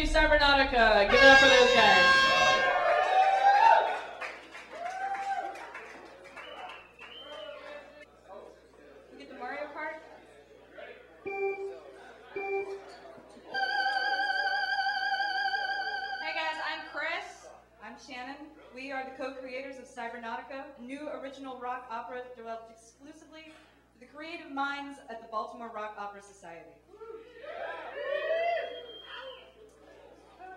to Cybernautica. Give it up for those guys. Get the Mario Kart? Hey guys, I'm Kris. I'm Shannon. We are the co-creators of Cybernautica, a new original rock opera developed exclusively for the creative minds at the Baltimore Rock Opera Society.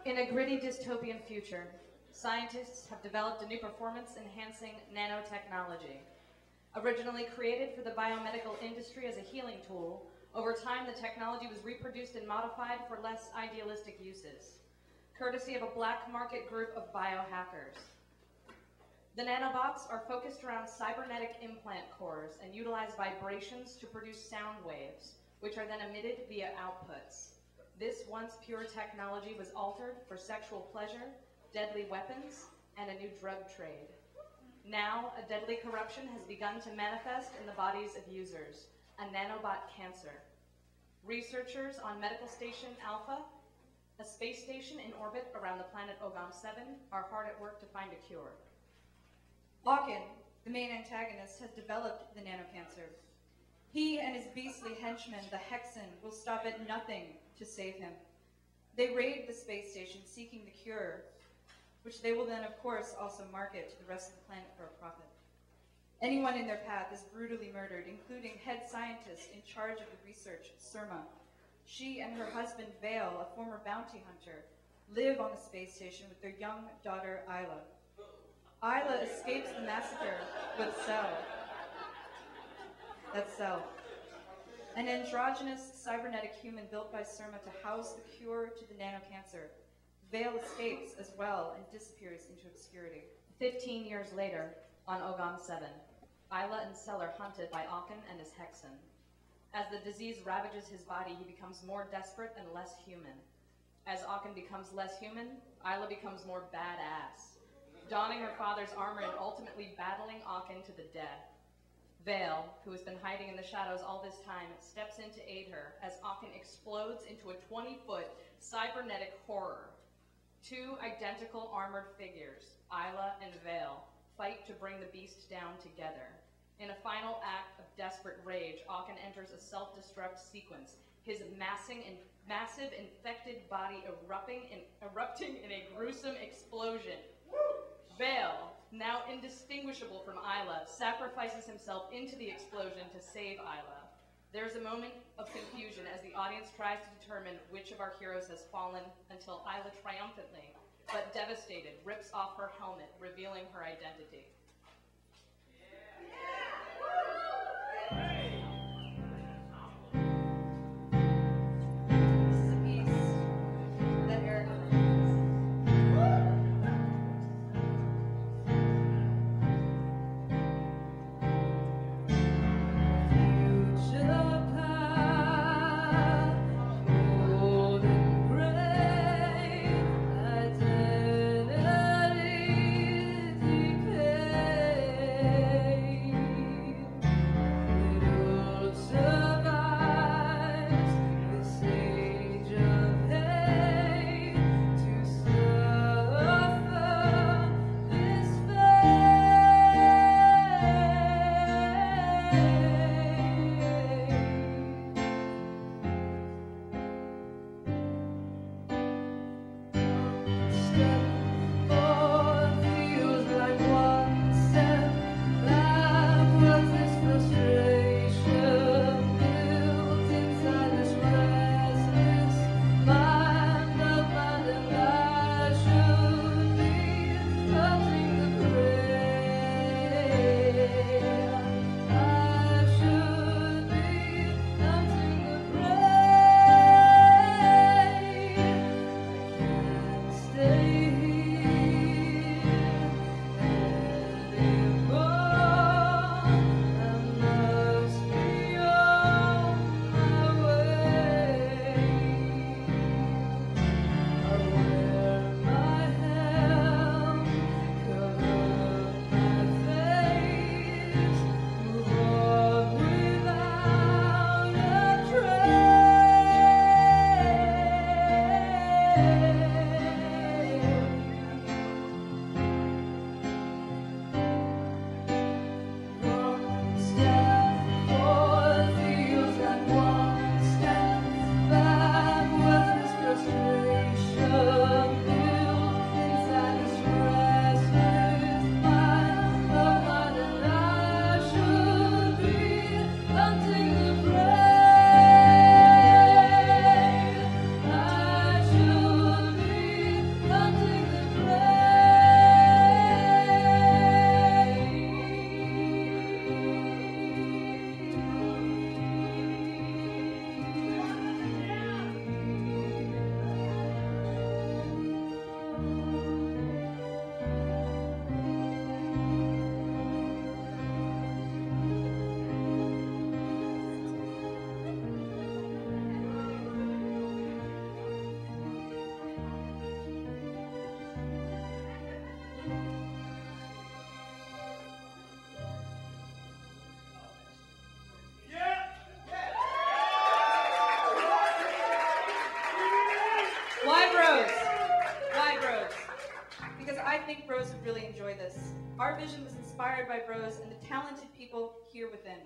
In a gritty dystopian future, scientists have developed a new performance-enhancing nanotechnology. Originally created for the biomedical industry as a healing tool, over time the technology was reproduced and modified for less idealistic uses, courtesy of a black market group of biohackers. The nanobots are focused around cybernetic implant cores and utilize vibrations to produce sound waves, which are then emitted via outputs. This once pure technology was altered for sexual pleasure, deadly weapons, and a new drug trade. Now, a deadly corruption has begun to manifest in the bodies of users, a nanobot cancer. Researchers on Medical Station Alpha, a space station in orbit around the planet Ogam 7, are hard at work to find a cure. Aachen, the main antagonist, has developed the nanocancer. He and his beastly henchmen, the Hexen, will stop at nothing to save him. They raid the space station seeking the cure, which they will then, of course, also market to the rest of the planet for a profit. Anyone in their path is brutally murdered, including head scientist in charge of the research, Surma. She and her husband, Vale, a former bounty hunter, live on the space station with their young daughter, Isla. Isla escapes the massacre with Cell. That's Cell. An androgynous cybernetic human built by Surma to house the cure to the nanocancer. Vale escapes as well and disappears into obscurity. Fifteen years later, on Ogam 7, Isla and Cell are hunted by Aachen and his Hexen. As the disease ravages his body, he becomes more desperate and less human. As Aachen becomes less human, Isla becomes more badass, donning her father's armor and ultimately battling Aachen to the death. Vale, who has been hiding in the shadows all this time, steps in to aid her as Aachen explodes into a 20-foot cybernetic horror. Two identical armored figures, Isla and Vale, fight to bring the beast down together. In a final act of desperate rage, Aachen enters a self-destruct sequence, his massing in, massive infected body erupting in, erupting in a gruesome explosion. Vale, now indistinguishable from Isla, sacrifices himself into the explosion to save Isla. There's a moment of confusion as the audience tries to determine which of our heroes has fallen until Isla triumphantly, but devastated, rips off her helmet, revealing her identity. Inspired by Bros and the talented people here within.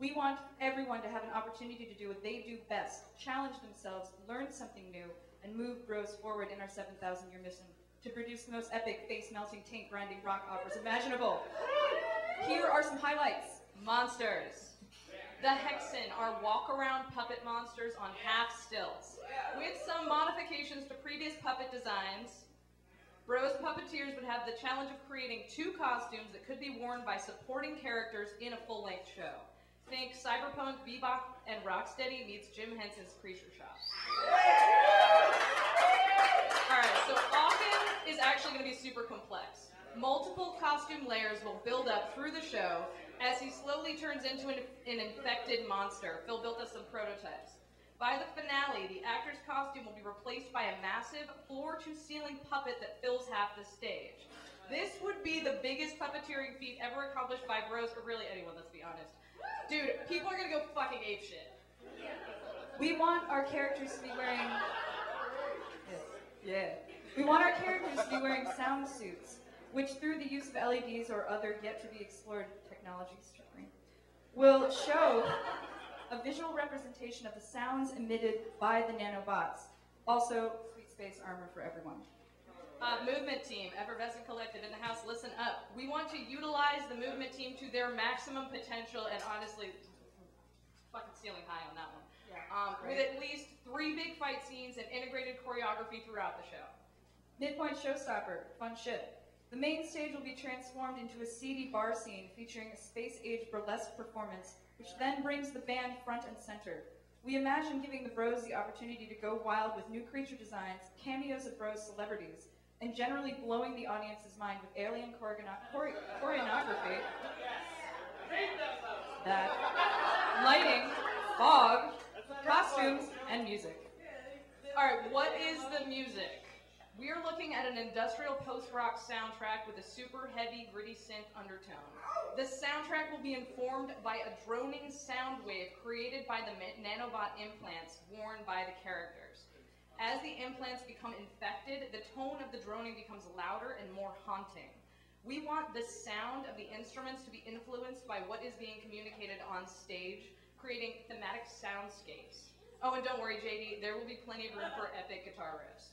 We want everyone to have an opportunity to do what they do best, challenge themselves, learn something new, and move Bros forward in our 7,000 year mission to produce the most epic, face melting, taint grinding rock operas imaginable. Here are some highlights. Monsters. The Hexen are walk-around puppet monsters on half stilts. With some modifications to previous puppet designs, Bros Puppeteers would have the challenge of creating two costumes that could be worn by supporting characters in a full-length show. Think Cyberpunk, Bebop, and Rocksteady meets Jim Henson's Creature Shop. Alright, so Aachen is actually going to be super complex. Multiple costume layers will build up through the show as he slowly turns into an, an infected monster. Phil built us some prototypes. By the finale, the actor's costume will be replaced by a massive floor-to-ceiling puppet that fills half the stage. This would be the biggest puppeteering feat ever accomplished by Bros, or really anyone, let's be honest. Dude, people are gonna go fucking ape shit. We want our characters to be wearing. Yeah. We want our characters to be wearing sound suits, which, through the use of LEDs or other yet to be explored technologies, will show a visual representation of the sounds emitted by the nanobots. Also, sweet space armor for everyone. Uh, movement team, Effervescent Collective in the house, listen up. We want to utilize the movement team to their maximum potential, and honestly, fucking ceiling high on that one. Yeah, Um, with at least three big fight scenes and integrated choreography throughout the show. Midpoint Showstopper, fun shit. The main stage will be transformed into a seedy bar scene featuring a space-age burlesque performance, which then brings the band front and center. We imagine giving the Bros the opportunity to go wild with new creature designs, cameos of Bros celebrities, and generally blowing the audience's mind with alien chore- choreography. That lighting, fog, costumes, and music. All right, what is the music? We are looking at an industrial post-rock soundtrack with a super heavy, gritty synth undertone. The soundtrack will be informed by a droning sound wave created by the nanobot implants worn by the characters. As the implants become infected, the tone of the droning becomes louder and more haunting. We want the sound of the instruments to be influenced by what is being communicated on stage, creating thematic soundscapes. Oh, and don't worry, JD, there will be plenty of room for epic guitar riffs.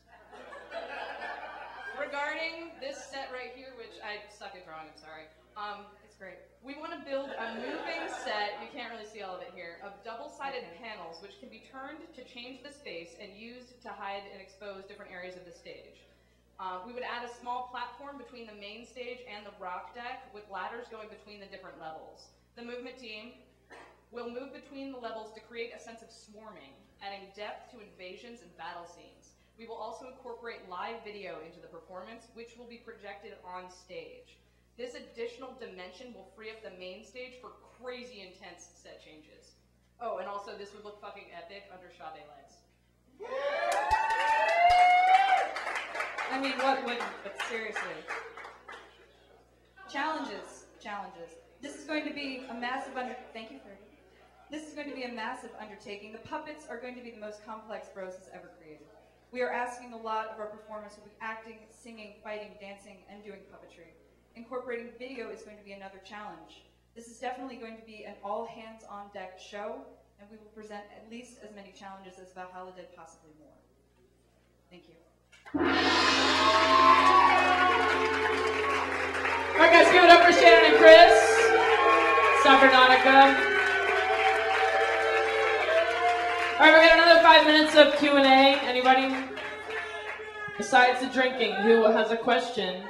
Regarding this set right here, which I suck at drawing, I'm sorry. Um, great. we want to build a moving set, you can't really see all of it here, of double-sided panels which can be turned to change the space and used to hide and expose different areas of the stage. Uh, we would add a small platform between the main stage and the rock deck with ladders going between the different levels. The movement team will move between the levels to create a sense of swarming, adding depth to invasions and battle scenes. We will also incorporate live video into the performance, which will be projected on stage. This additional dimension will free up the main stage for crazy intense set changes. Oh, and also this would look fucking epic under Chauvet lights. I mean, what wouldn't? But seriously. Challenges. Challenges. This is going to be a massive under. Thank you, Ferdy. This is going to be a massive undertaking. The puppets are going to be the most complex Bros has ever created. We are asking a lot of our performers who will be acting, singing, fighting, dancing, and doing puppetry. Incorporating video is going to be another challenge. This is definitely going to be an all hands on deck show, and we will present at least as many challenges as Valhalla did, possibly more. Thank you. All right, guys, give it up for Shannon and Kris. Cybernautica. All right, we got another five minutes of Q and A. Anybody besides the drinking who has a question?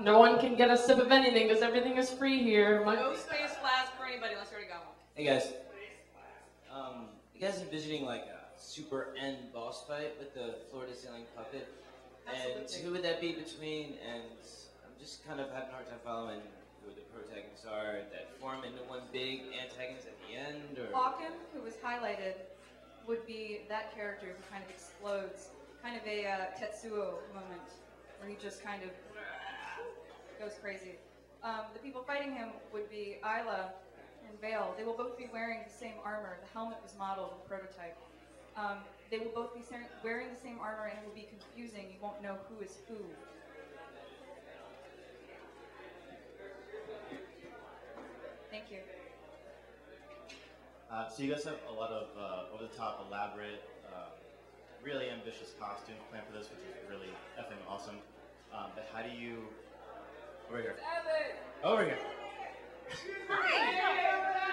No one can get a sip of anything because everything is free here. My- No space flask for anybody unless you already got one. Hey guys, um, you guys envisioning like a super end boss fight with the floor to ceiling puppet? And who would that be between? And I'm just kind of having a hard time following who the protagonists are that form into one big antagonist at the end, or Aachen, who was highlighted, would be that character who kind of explodes, kind of a uh, Tetsuo moment, where he just kind of goes crazy. Um, the people fighting him would be Isla and Vale. They will both be wearing the same armor. The helmet was modeled and prototype. Um, they will both be wearing the same armor and it will be confusing. You won't know who is who. Thank you. Uh, so you guys have a lot of uh, over-the-top, elaborate, um, really ambitious costumes planned for this, which is really effing awesome. Um, but how do you over here? Over here.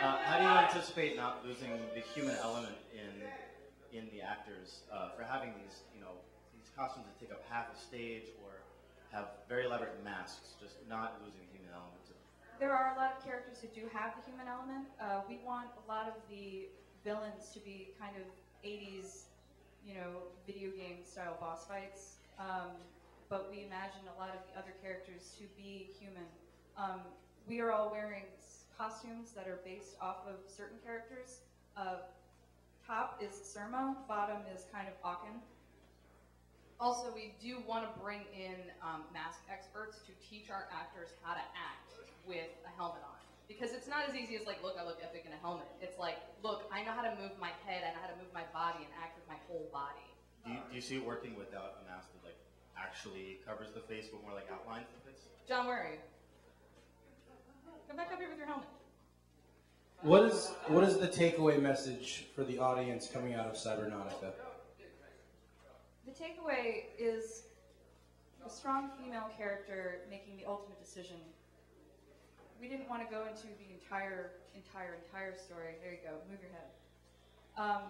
Uh, how do you anticipate not losing the human element in in the actors uh, for having these, you know, these costumes that take up half a stage or have very elaborate masks, just not losing the human element? to? There are a lot of characters who do have the human element. Uh, we want a lot of the villains to be kind of 80s, you know, video game style boss fights. Um, but we imagine a lot of the other characters to be human. Um, we are all wearing costumes that are based off of certain characters. Uh, top is Surma, bottom is kind of Aachen. Also, we do want to bring in um, mask experts to teach our actors how to act with a helmet on. Because it's not as easy as like, look, I look epic in a helmet. It's like, look, I know how to move my head, I know how to move my body and act with my whole body. Do you, do you see it working without a mask like actually covers the face, but more like outlines the face? John, where are you? Come back up here with your helmet. What is what is the takeaway message for the audience coming out of Cybernautica? The takeaway is a strong female character making the ultimate decision. We didn't want to go into the entire, entire, entire story. There you go. Move your head. Um,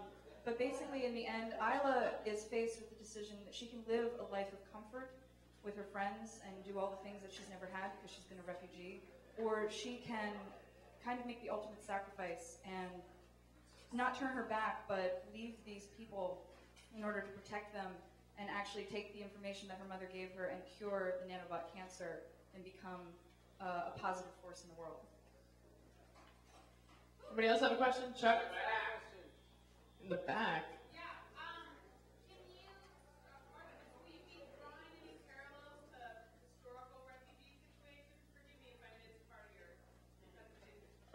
but basically, in the end, Isla is faced with the decision that she can live a life of comfort with her friends and do all the things that she's never had because she's been a refugee, or she can kind of make the ultimate sacrifice and not turn her back, but leave these people in order to protect them and actually take the information that her mother gave her and cure the nanobot cancer and become uh, a positive force in the world. Anybody else have a question? Chuck? In the back.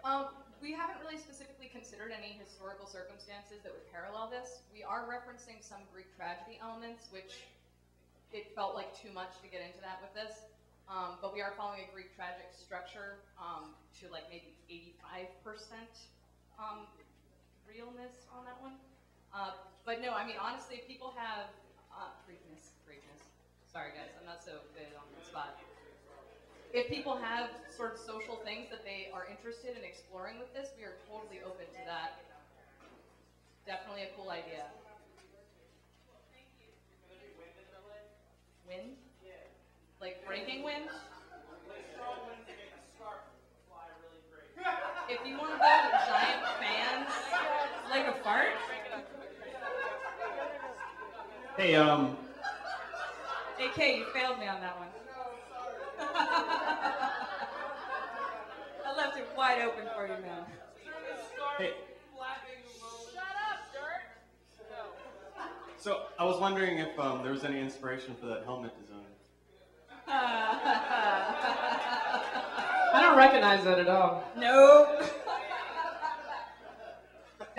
Um, we haven't really specifically considered any historical circumstances that would parallel this. We are referencing some Greek tragedy elements, which it felt like too much to get into that with this. Um, but we are following a Greek tragic structure um, to like maybe 85% um, realness on that one. Uh, but no, I mean, honestly, if people have uh, Greekness, Greekness. Sorry, guys, I'm not so good on the spot if people have sort of social things that they are interested in exploring with this, we are totally open to that. Definitely a cool idea. Wind? Like breaking wind? If you want to build giant fans, Like a fart? Hey, um, AK, you failed me on that one. I left it wide open for you, man. hey. So I was wondering if um, there was any inspiration for that helmet design. I don't recognize that at all. nope.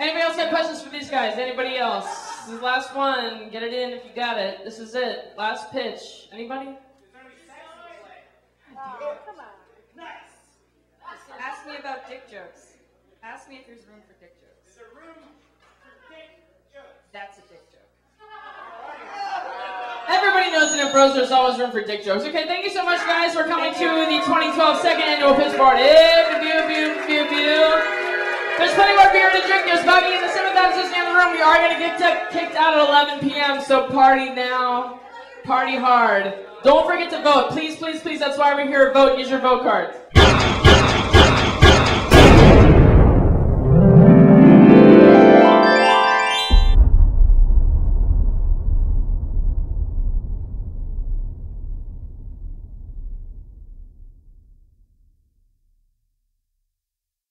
Anybody else have questions for these guys? Anybody else? This is the last one. Get it in if you got it. This is it. Last pitch. Anybody? Oh, come on. Nice. Ask me about dick jokes. Ask me if there's room for dick jokes. There's a room for dick jokes. That's a dick joke. Everybody knows that in bros there's always room for dick jokes. Okay, thank you so much, guys, for coming to the 2012 second annual pitch party. Pew, pew, pew, pew. To drink. There's Buggy and the sympathizers in the room. We are going to get kicked out at 11 p.m., so party now. Party hard. Don't forget to vote. Please, please, please. That's why we're here. Vote. Use your vote cards.